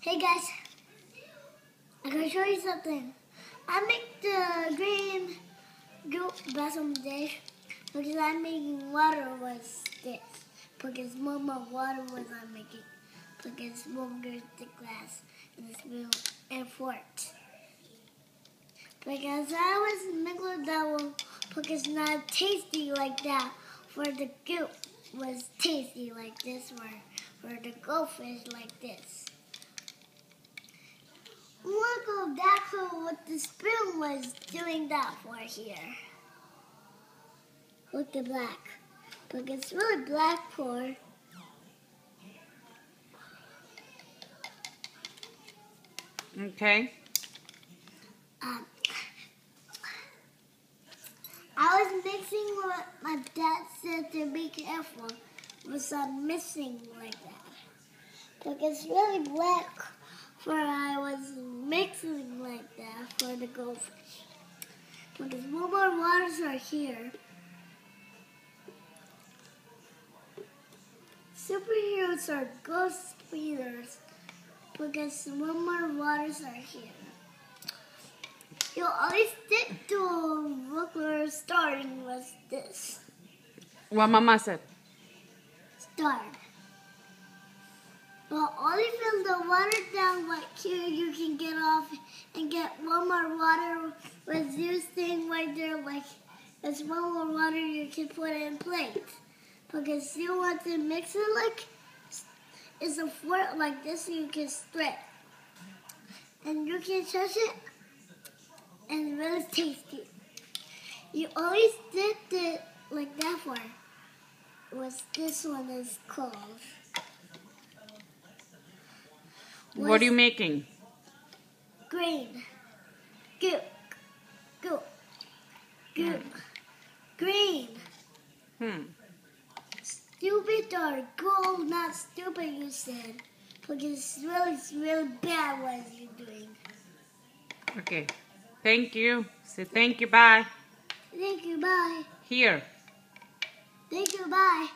Hey guys, I'm gonna show you something. I make the green balsam dish because I'm making water with this. Because mama water was I'm making. Because mom gives the glass and the spoon and fork. Because I was making that one because not tasty like that. For the goop was tasty like this one. For the goldfish like this. Look at that's what the spoon was doing that for here. Look at black. Look, it's really black for Okay. um, I was mixing what my dad said to be careful with some missing like that. Look, it's really black for I was mixing like that for the goldfish. Because more more waters are here. Superheroes are ghost speeders because more more waters are here. You always stick to what we're starting with this. What Mama said. Start. But only fill the water down like here you can get off and get one more water with this thing right there like there's one more water you can put in plate. Because you want to mix it like it's a fork like this you can spread. And you can touch it and really tasty. You always did it like that for was this one is called. What are you making? Green. Goop. Goop. Goop. Green. Hmm. Stupid or gold, not stupid, you said. Because it's really, it's really bad what you're doing. Okay. Thank you. Say thank you. Bye. Thank you, bye. Here. Thank you, bye.